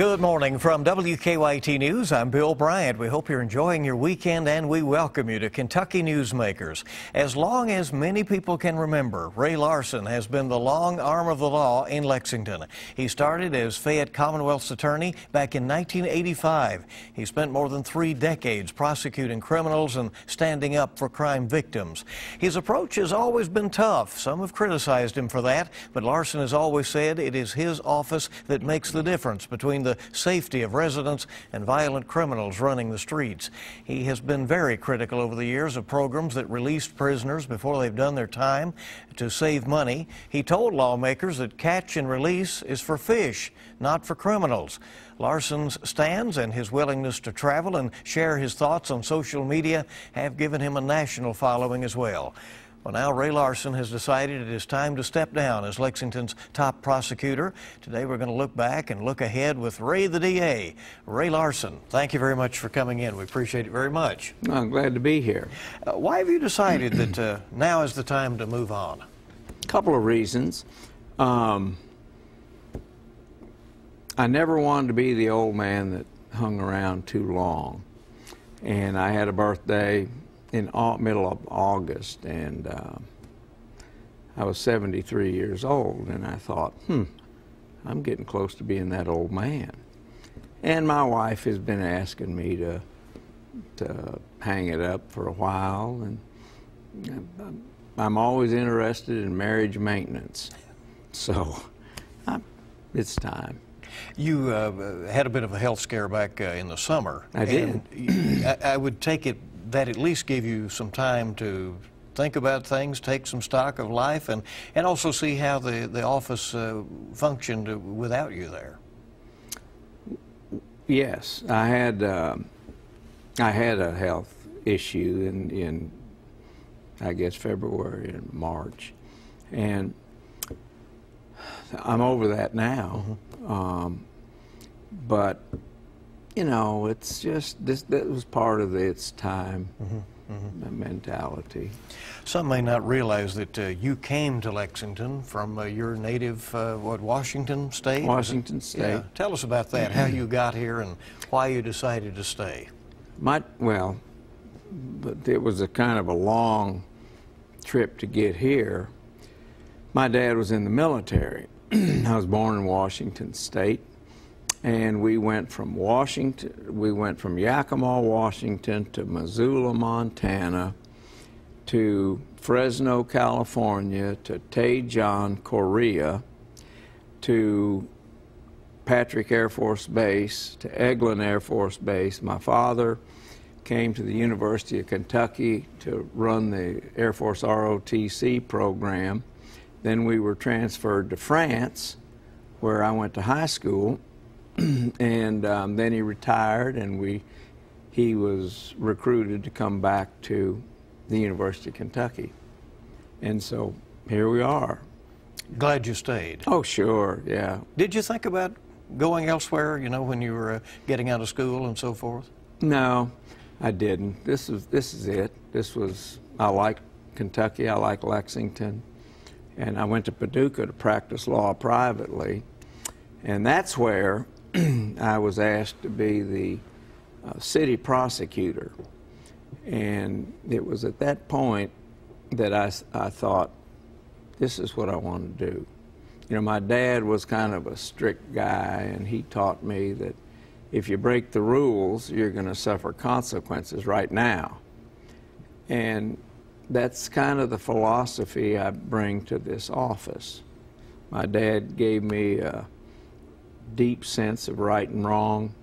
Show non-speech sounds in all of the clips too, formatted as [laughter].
Good morning from WKYT News. I'm Bill Bryant. We hope you're enjoying your weekend and we welcome you to Kentucky Newsmakers. As long as many people can remember, Ray Larson has been the long arm of the law in Lexington. He started as Fayette Commonwealth's attorney back in 1985. He spent more than three decades prosecuting criminals and standing up for crime victims. His approach has always been tough. Some have criticized him for that, but Larson has always said it is his office that makes the difference between the safety of residents and violent criminals running the streets. He has been very critical over the years of programs that released prisoners before they've done their time to save money. He told lawmakers that catch and release is for fish, not for criminals. Larson's stands and his willingness to travel and share his thoughts on social media have given him a national following as well. Well, now Ray Larson has decided it is time to step down as Lexington's top prosecutor. Today we're going to look back and look ahead with Ray the DA. Ray Larson, thank you very much for coming in. We appreciate it very much. I'm glad to be here. Uh, why have you decided that uh, now is the time to move on? A couple of reasons. Um, I never wanted to be the old man that hung around too long. And I had a birthday in all, middle of August, and uh, I was 73 years old, and I thought, hmm, I'm getting close to being that old man. And my wife has been asking me to to hang it up for a while, and I'm always interested in marriage maintenance, so I'm, it's time. You uh, had a bit of a health scare back uh, in the summer. I did. I, I would take it that at least gave you some time to think about things, take some stock of life, and, and also see how the, the office uh, functioned without you there. Yes, I had uh, I had a health issue in, in I guess February and March, and I'm over that now. Mm -hmm. um, but you know, it's just this. That was part of its time mm -hmm, mm -hmm. mentality. Some may not realize that uh, you came to Lexington from uh, your native, uh, what, Washington State? Washington State. Yeah. Tell us about that. how you got here and why you decided to stay. My well, but it was a kind of a long trip to get here. My dad was in the military. [clears throat] I was born in Washington State and we went from Washington, we went from Yakima, Washington to Missoula, Montana, to Fresno, California, to Daejeon, Korea, to Patrick Air Force Base, to Eglin Air Force Base. My father came to the University of Kentucky to run the Air Force ROTC program. Then we were transferred to France, where I went to high school [clears throat] and um, then he retired, and we he was recruited to come back to the University of Kentucky, and so here we are. Glad you stayed. Oh, sure, yeah. Did you think about going elsewhere? You know, when you were uh, getting out of school and so forth. No, I didn't. This is this is it. This was I like Kentucky. I like Lexington, and I went to Paducah to practice law privately, and that's where [clears throat] I was asked to be the uh, city prosecutor. And it was at that point that I, I thought, this is what I want to do. You know, my dad was kind of a strict guy, and he taught me that if you break the rules, you're going to suffer consequences right now. And that's kind of the philosophy I bring to this office. My dad gave me a deep sense of right and wrong,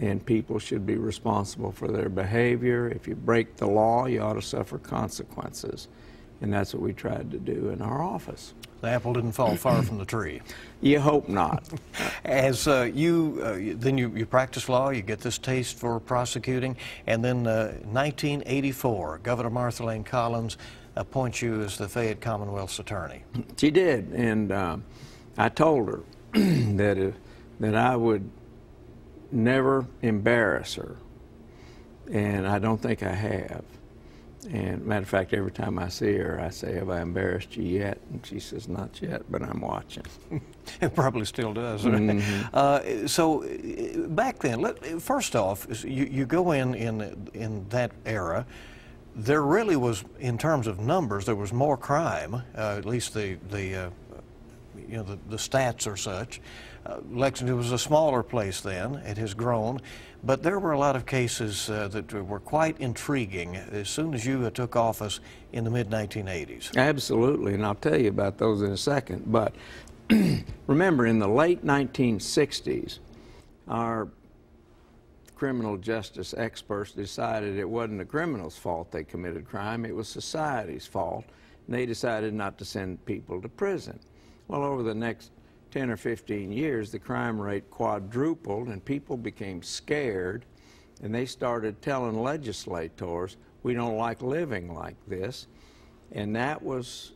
and people should be responsible for their behavior. If you break the law, you ought to suffer consequences. And that's what we tried to do in our office. The apple didn't fall far from the tree. You hope not. As uh, you, uh, then you, you practice law, you get this taste for prosecuting, and then uh, 1984, Governor Martha Layne Collins appoints you as the Fayette Commonwealth's attorney. She did, and uh, I told her [clears throat] that if that I would never embarrass her, and I don't think I have. And matter of fact, every time I see her, I say, "Have I embarrassed you yet?" And she says, "Not yet, but I'm watching." [laughs] it probably still does. Right? [laughs] Mm-hmm. Uh, so uh, back then, let, first off, you, you go in in in that era. There really was, in terms of numbers, there was more crime. Uh, at least the the uh, you know the, the stats are such. Uh, Lexington was a smaller place then. It has grown. But there were a lot of cases uh, that were quite intriguing as soon as you took office in the mid 1980s. Absolutely, and I'll tell you about those in a second. But [clears throat] remember, in the late 1960s, our criminal justice experts decided it wasn't the criminal's fault they committed crime, it was society's fault. And they decided not to send people to prison. Well, over the next 10 or 15 years, the crime rate quadrupled and people became scared and they started telling legislators, we don't like living like this. And that was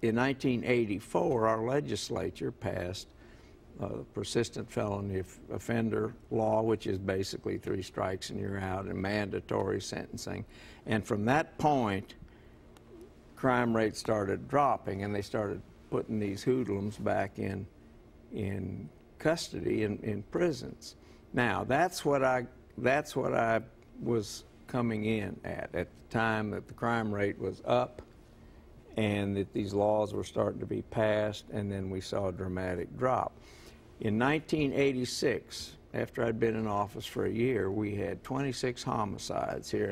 in 1984, our legislature passed a persistent felony offender law, which is basically three strikes and you're out, and mandatory sentencing. And from that point, crime rates started dropping, and they started putting these hoodlums back in in custody in, in prisons. Now that's what I that's what I was coming in at at the time that the crime rate was up and that these laws were starting to be passed and then we saw a dramatic drop. In 1986, after I'd been in office for a year, we had 26 homicides here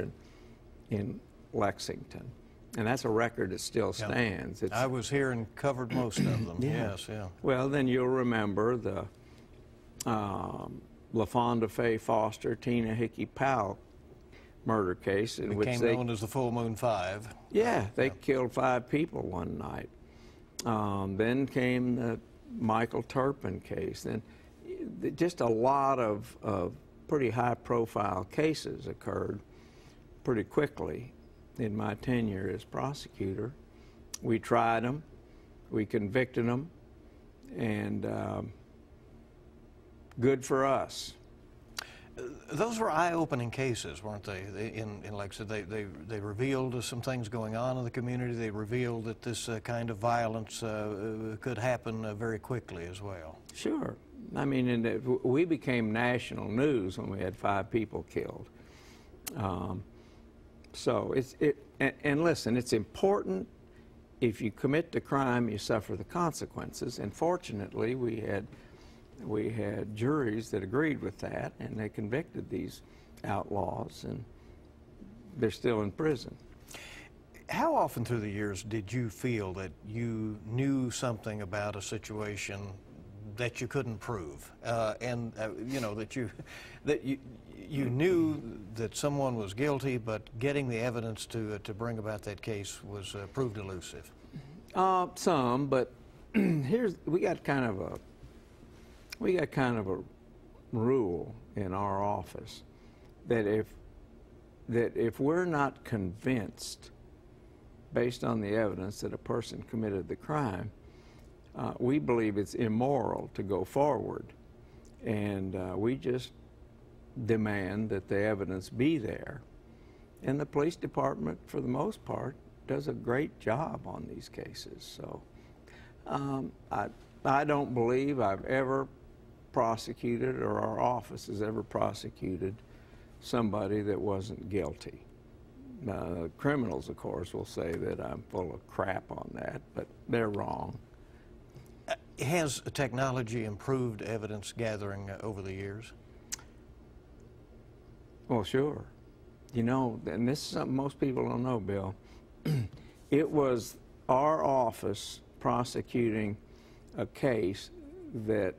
in, in Lexington. And that's a record that still stands. I was here and covered most of them. [clears throat] yeah. Yes, yeah. Well, then you'll remember the um, LaFonda Faye Foster, Tina Hickey Powell murder case in it which they known as the Full Moon Five. Yeah, they yeah. killed five people one night. Um, then came the Michael Turpin case. Then just a lot of, of pretty high-profile cases occurred pretty quickly in my tenure as prosecutor. We tried them, we convicted them, and um, good for us. Those were eye-opening cases, weren't they? In, in like I said, they, they, they revealed some things going on in the community. They revealed that this uh, kind of violence uh, could happen uh, very quickly as well. Sure. I mean, and we became national news when we had five people killed. Um, so it's it and, and, listen, it's important if you commit the crime, you suffer the consequences. And fortunately, we had we had juries that agreed with that, and they convicted these outlaws, and they're still in prison. How often through the years did you feel that you knew something about a situation that you couldn't prove, uh, and uh, you know that you that you you knew that someone was guilty, but getting the evidence to uh, to bring about that case was uh, proved elusive. Uh, some, but [clears throat] here's we got kind of a we got kind of a rule in our office that if that if we're not convinced based on the evidence that a person committed the crime uh, we believe it's immoral to go forward. And uh, we just demand that the evidence be there. And the police department, for the most part, does a great job on these cases. So um, I, I don't believe I've ever prosecuted or our office has ever prosecuted somebody that wasn't guilty. Uh, criminals, of course, will say that I'm full of crap on that, but they're wrong. Has technology improved evidence gathering uh, over the years? Well, sure. You know, and this is something most people don't know, Bill. [clears throat] it was our office prosecuting a case that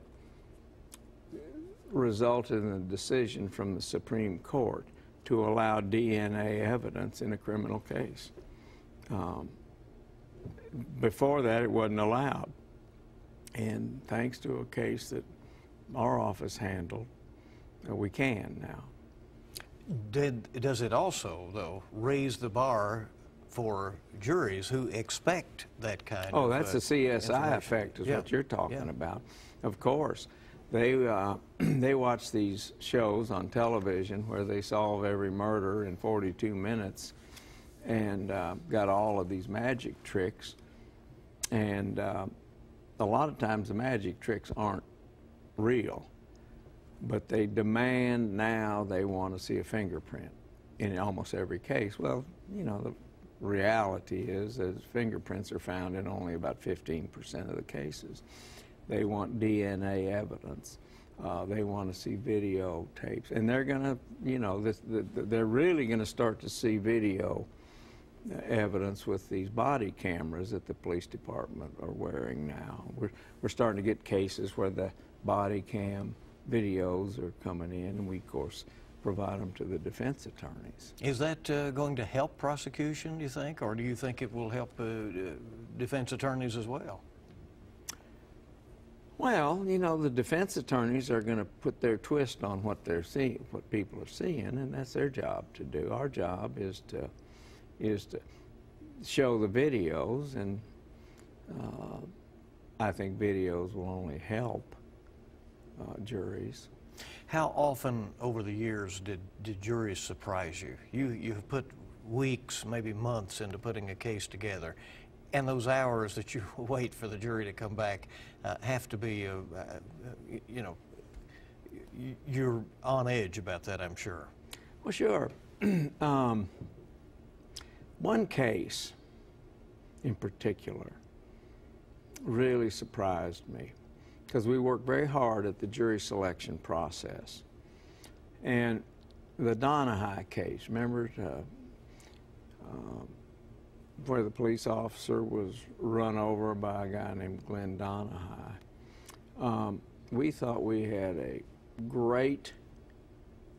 resulted in a decision from the Supreme Court to allow DNA evidence in a criminal case. Um, before that, it wasn't allowed. And thanks to a case that our office handled, uh, we can now. Did, does it also, though, raise the bar for juries who expect that kind oh, of Oh, that's uh, the CSI effect is yeah. what you're talking yeah. about. Of course. They, uh, [clears throat] they watch these shows on television where they solve every murder in 42 minutes and uh, got all of these magic tricks. And uh, a lot of times the magic tricks aren't real, but they demand now they want to see a fingerprint in almost every case. Well, you know, the reality is that fingerprints are found in only about 15% of the cases. They want DNA evidence. Uh, they want to see videotapes, and they're going to, you know, this, the, the, they're really going to start to see video evidence with these body cameras that the police department are wearing now. We're, we're starting to get cases where the body cam videos are coming in, and we, of course, provide them to the defense attorneys. Is that uh, going to help prosecution, do you think, or do you think it will help uh, defense attorneys as well? Well, you know, the defense attorneys are going to put their twist on what they're seeing, what people are seeing, and that's their job to do. Our job is to is to show the videos, and uh, I think videos will only help uh, juries. How often over the years did, did juries surprise you? You you have put weeks, maybe months into putting a case together, and those hours that you [laughs] wait for the jury to come back uh, have to be, uh, uh, you know, you're on edge about that, I'm sure. Well, sure. [clears throat] um, one case in particular really surprised me because we worked very hard at the jury selection process. And the Doneghy case, remember uh, uh, where the police officer was run over by a guy named Glenn Doneghy? Um, we thought we had a great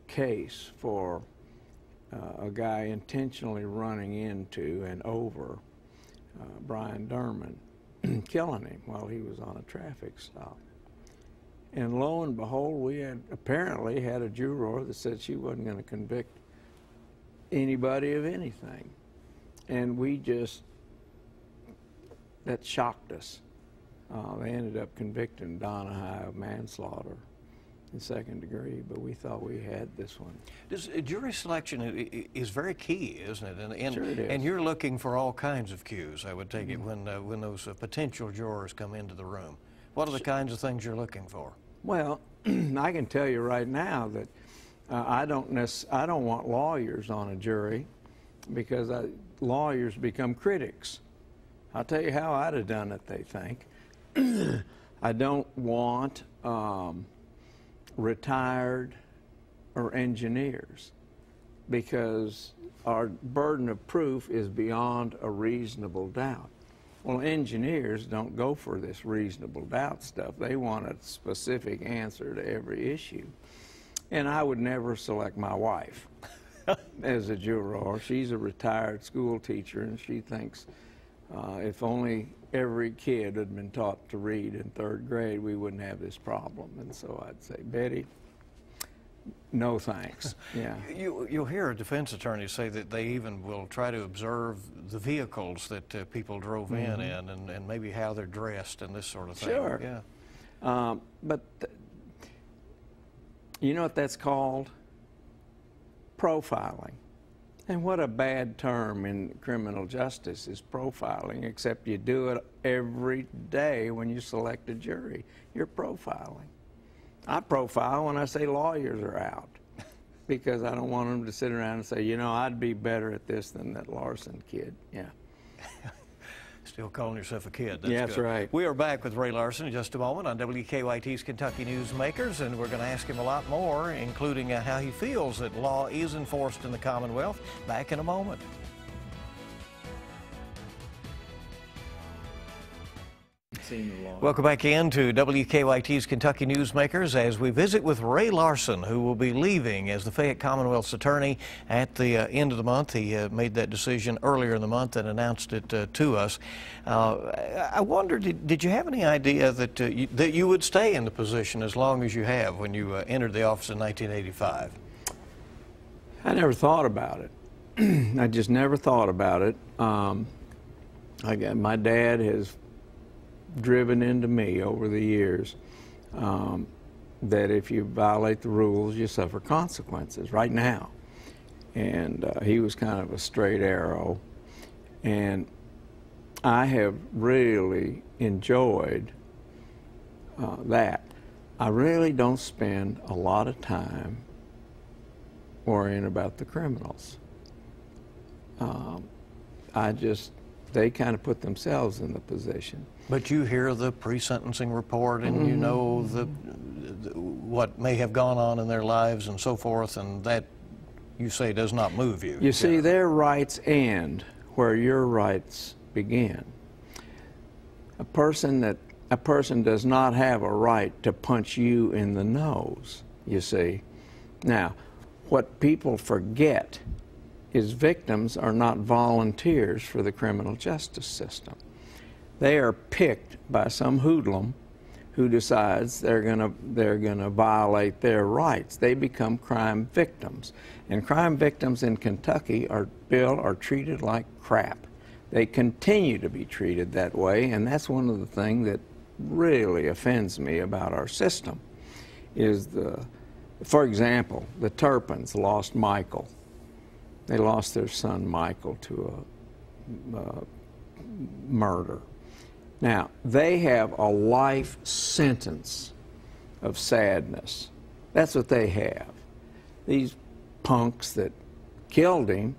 case for uh, a guy intentionally running into and over uh, Bryan Durman, [clears throat] killing him while he was on a traffic stop. And lo and behold, we had apparently had a juror that said she wasn't going to convict anybody of anything. And we just, that shocked us. Uh, they ended up convicting Doneghy of manslaughter in second degree, but we thought we had this one. Does, uh, jury selection is very key, isn't it? And, and, sure it is. and you're looking for all kinds of cues, I would take mm -hmm. it, when, uh, when those uh, potential jurors come into the room. What are the kinds of things you're looking for? Well, [clears throat] I can tell you right now that uh, I don't I don't want lawyers on a jury because I, lawyers become critics. I'll tell you how I'd have done it, they think. [clears throat] I don't want um, retired or engineers because our burden of proof is beyond a reasonable doubt. Well, engineers don't go for this reasonable doubt stuff. They want a specific answer to every issue. And I would never select my wife [laughs] as a juror. She's a retired school teacher, and she thinks uh, if only every kid had been taught to read in third grade, we wouldn't have this problem. And so I'd say, Betty, no thanks. [laughs] Yeah. You, you'll hear a defense attorney say that they even will try to observe the vehicles that uh, people drove mm -hmm. in mm-hmm. in and, and maybe how they're dressed and this sort of thing. Sure. Yeah. Um, but you know what that's called? Profiling. And what a bad term in criminal justice is profiling, except you do it every day when you select a jury. You're profiling. I profile when I say lawyers are out [laughs] because I don't want them to sit around and say, you know, I'd be better at this than that Larson kid. Yeah. [laughs] Still calling yourself a kid. That's, yeah, that's right. We are back with Ray Larson in just a moment on WKYT's Kentucky Newsmakers, and we're going to ask him a lot more, including uh, how he feels that law is enforced in the Commonwealth. Back in a moment. Welcome back in to WKYT's Kentucky Newsmakers as we visit with Ray Larson, who will be leaving as the Fayette Commonwealth's attorney at the uh, end of the month. He uh, made that decision earlier in the month and announced it uh, to us. Uh, I wonder, did, did, you have any idea that, uh, you, that you would stay in the position as long as you have when you uh, entered the office in 1985? I never thought about it. [clears throat] I just never thought about it. Um, I got, my dad has driven into me over the years um, that if you violate the rules, you suffer consequences right now. and uh, he was kind of a straight arrow. And I have really enjoyed uh, that. I really don't spend a lot of time worrying about the criminals. Um, I just, they kind of put themselves in the position. But you hear the pre-sentencing report and mm-hmm. you know the, the, what may have gone on in their lives and so forth, and that you say does not move you. You see, their rights end where your rights begin. A person that a person does not have a right to punch you in the nose, you see. Now, what people forget is victims are not volunteers for the criminal justice system. They are picked by some hoodlum who decides they're going to they're going to violate their rights. They become crime victims. And crime victims in Kentucky are Bill are treated like crap. They continue to be treated that way, and that's one of the things that really offends me about our system is the for example, the Turpins lost Michael. They lost their son Michael to a, a murder. Now, they have a life sentence of sadness. That's what they have. These punks that killed him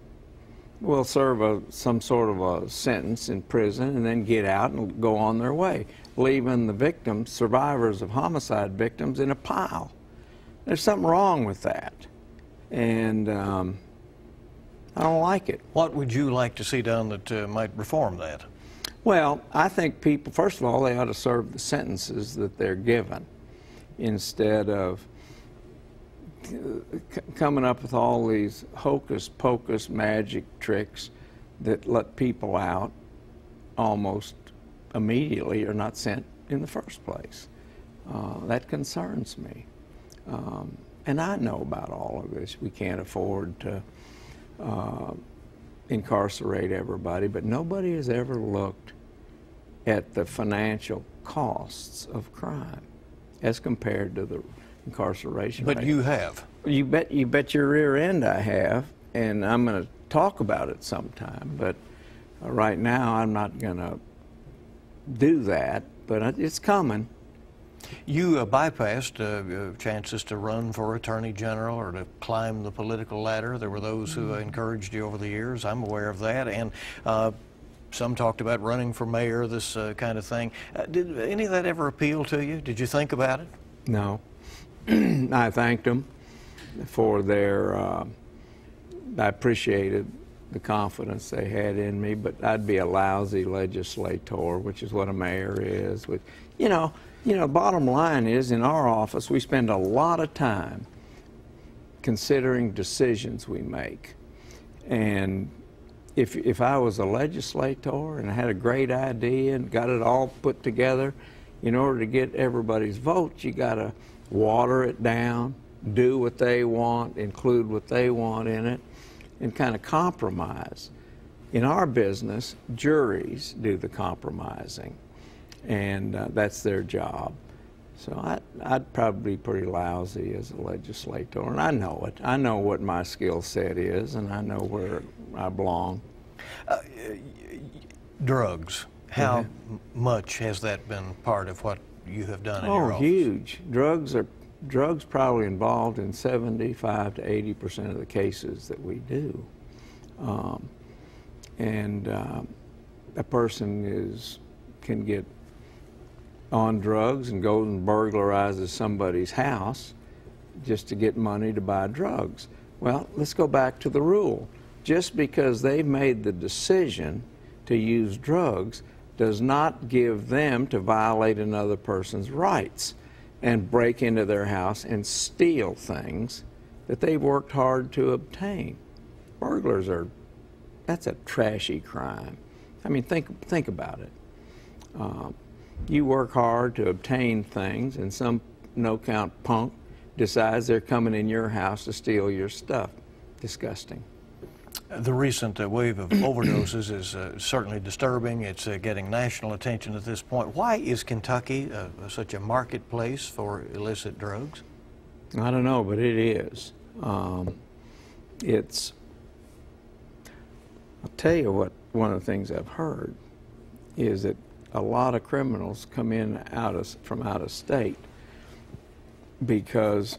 will serve a, some sort of a sentence in prison and then get out and go on their way, leaving the victims, survivors of homicide victims, in a pile. There's something wrong with that. And um, I don't like it. What would you like to see done that uh, might reform that? Well, I think people, first of all, they ought to serve the sentences that they're given instead of coming up with all these hocus pocus magic tricks that let people out almost immediately or not sent in the first place. Uh, that concerns me. Um, and I know about all of this. We can't afford to uh, incarcerate everybody, but nobody has ever looked at the financial costs of crime as compared to the incarceration but rate. you have. You bet. You bet your rear end. I have, and I'm going to talk about it sometime. But uh, right now, I'm not going to do that. But it's coming. You uh, bypassed uh, uh, chances to run for Attorney General or to climb the political ladder. There were those who uh, encouraged you over the years. I'm aware of that. And uh, some talked about running for mayor, this uh, kind of thing. did any of that ever appeal to you? Did you think about it? No. [clears throat] I thanked them for their, I appreciated the confidence they had in me, but I'd be a lousy legislator, which is what a mayor is. With, you know, you know, bottom line is in our office, we spend a lot of time considering decisions we make. And if, if I was a legislator and had a great idea and got it all put together, in order to get everybody's vote, you got to water it down, do what they want, include what they want in it, and kind of compromise. In our business, juries do the compromising and uh, that's their job. So I, I'd probably be pretty lousy as a legislator, and I know it. I know what my skill set is, and I know where I belong. Uh, drugs. How mm-hmm. much has that been part of what you have done in oh, your office? huge. Drugs are drugs probably involved in 75 to 80 percent of the cases that we do, um, and uh, a person is can get on drugs and goes and burglarizes somebody's house just to get money to buy drugs. Well, let's go back to the rule. Just because they've made the decision to use drugs does not give them to violate another person's rights and break into their house and steal things that they've worked hard to obtain. Burglars are, that's a trashy crime. I mean, think, think about it. Um, you work hard to obtain things, and some no count punk decides they're coming in your house to steal your stuff. Disgusting. The recent uh, wave of overdoses is uh, certainly disturbing. It's uh, getting national attention at this point. Why is Kentucky uh, such a marketplace for illicit drugs? I don't know, but it is. Um, it's I'll tell you what, one of the things I've heard is that a lot of criminals come in out of, from out of state because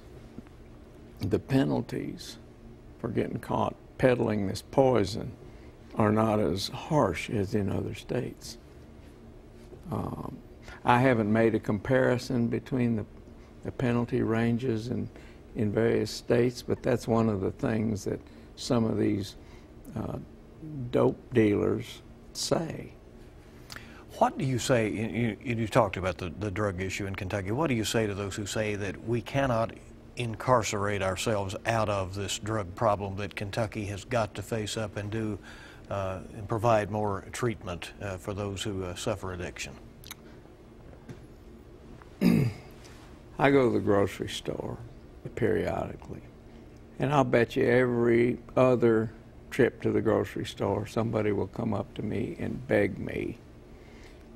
the penalties for getting caught peddling this poison are not as harsh as in other states. Um, I haven't made a comparison between the, the penalty ranges in, in various states, but that's one of the things that some of these uh, dope dealers say. What do you say, you, you talked about the, the drug issue in Kentucky, what do you say to those who say that we cannot incarcerate ourselves out of this drug problem that Kentucky has got to face up and do uh, and provide more treatment uh, for those who uh, suffer addiction? [clears throat] I go to the grocery store periodically, and I'll bet you every other trip to the grocery store, somebody will come up to me and beg me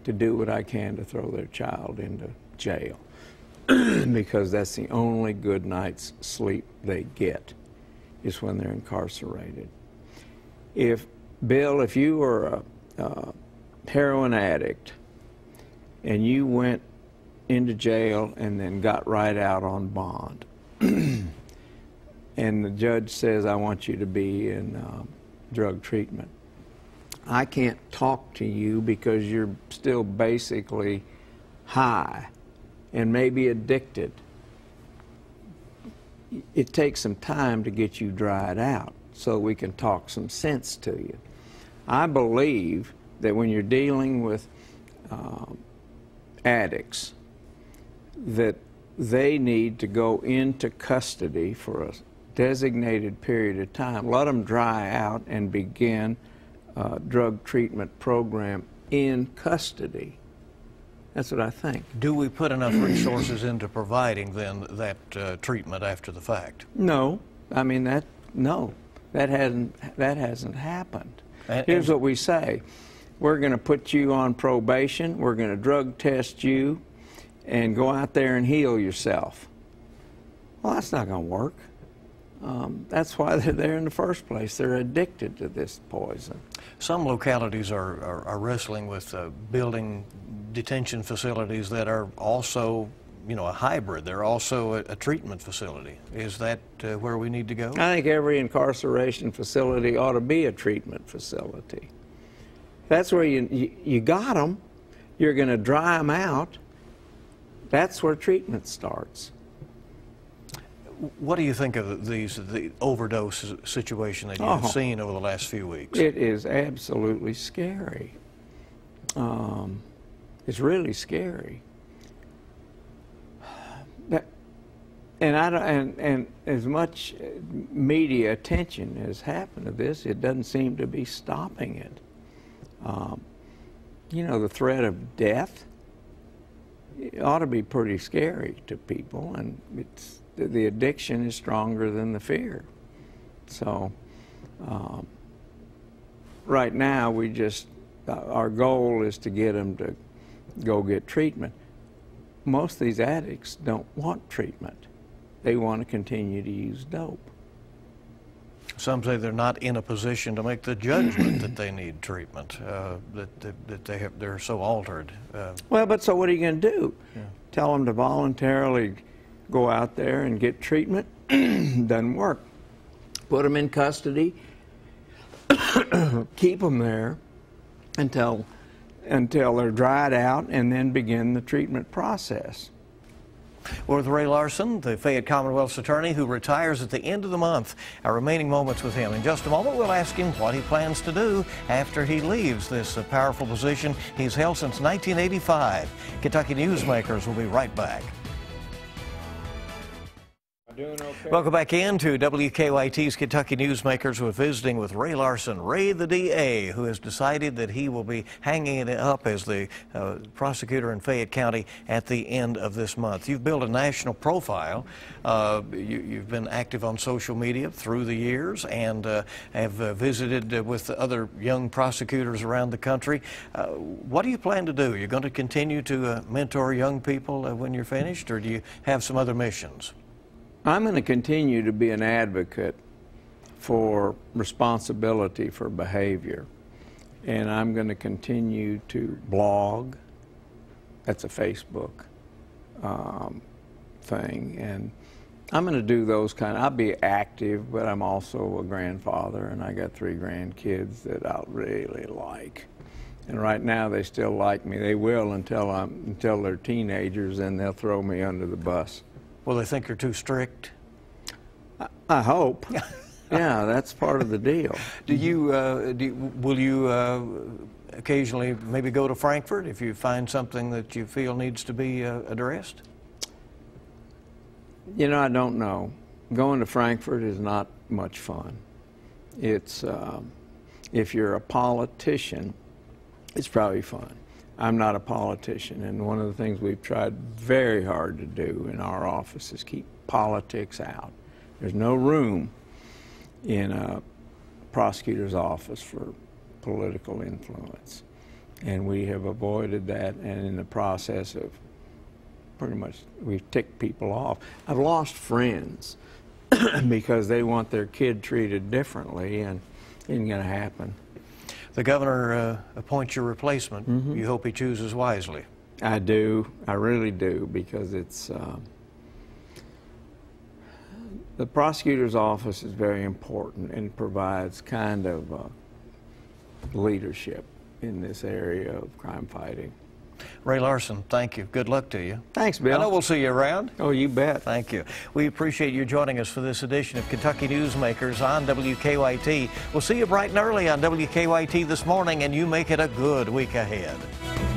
to do what I can to throw their child into jail [clears throat] because that's the only good night's sleep they get is when they're incarcerated. If Bill, if you were a, a heroin addict and you went into jail and then got right out on bond, [clears throat] and the judge says, I want you to be in uh, drug treatment. I can't talk to you because you're still basically high and maybe addicted. It takes some time to get you dried out so we can talk some sense to you. I believe that when you're dealing with uh, addicts, that they need to go into custody for a designated period of time, let them dry out and begin a drug treatment program in custody. That's what I think. Do we put enough resources into providing then that uh, treatment after the fact? No, I mean that. No, that hasn't that hasn't happened. And, Here's and, what we say: We're going to put you on probation. We're going to drug test you, and go out there and heal yourself. Well, that's not going to work. Um, that's why they're there in the first place. They're addicted to this poison. Some localities are, are, are wrestling with uh, building detention facilities that are also, you know, a hybrid. They're also a, a treatment facility. Is that uh, where we need to go? I think every incarceration facility ought to be a treatment facility. That's where you, you, you got them. You're going to dry them out. That's where treatment starts. What do you think of these the overdose situation that you've Oh. seen over the last few weeks? It is absolutely scary. Um, it's really scary. That, and I don't, and, and as much media attention has happened to this, it doesn't seem to be stopping it. Um, you know, the threat of death ought to be pretty scary to people, and it's the, addiction is stronger than the fear. So, um, right now, we just uh, our goal is to get them to go get treatment. Most of these addicts don't want treatment; they want to continue to use dope. Some say they're not in a position to make the judgment that they need treatment, uh, that, that, that they have, they're so altered. Uh, Well, but so what are you going to do? Tell them to voluntarily go out there and get treatment? [clears throat] Doesn't work. Put them in custody, [coughs] keep them there until until they're dried out, and then begin the treatment process. With Ray Larson, the Fayette Commonwealth's attorney who retires at the end of the month. Our remaining moments with him. In just a moment, we'll ask him what he plans to do after he leaves this powerful position he's held since 1985. Kentucky Newsmakers will be right back. Okay? Welcome back in to WKYT's Kentucky Newsmakers. We're visiting with Ray Larson, Ray the DA, who has decided that he will be hanging it up as the uh, prosecutor in Fayette County at the end of this month. You've built a national profile. Uh, you, have been active on social media through the years and uh, have uh, visited uh, with other young prosecutors around the country. Uh, what do you plan to do? You're going to continue to mentor young people when you're finished, or do you have some other missions? I'm going to continue to be an advocate for responsibility for behavior. And I'm going to continue to blog. That's a Facebook um, thing. And I'm going to do those kind of, I'll be active, but I'm also a grandfather, and I got three grandkids that I really like. And right now they still like me. They will until I'm until they're teenagers, and they'll throw me under the bus. Will they think you're too strict? I, I hope. [laughs] yeah, that's part of the deal. Do you, uh, do will you uh, occasionally maybe go to Frankfort if you find something that you feel needs to be uh, addressed? You know, I don't know. Going to Frankfort is not much fun. It's um, if you're a politician it's probably fun. I'm not a politician, and one of the things we've tried very hard to do in our office is keep politics out. There's no room in a prosecutor's office for political influence. And we have avoided that, and in the process of pretty much, we've ticked people off. I've lost friends [coughs] because they want their kid treated differently, and it ain't going to happen the governor uh, appoints your replacement. Mm -hmm. You hope he chooses wisely. I do. I really do because it's. Um, the prosecutor's office is very important and provides kind of uh, leadership in this area of crime fighting. Ray Larson, thank you. Good luck to you. Thanks, Bill. I know we'll see you around. Oh, you bet. Thank you. We appreciate you joining us for this edition of Kentucky Newsmakers on WKYT. We'll see you bright and early on WKYT this morning, and you make it a good week ahead.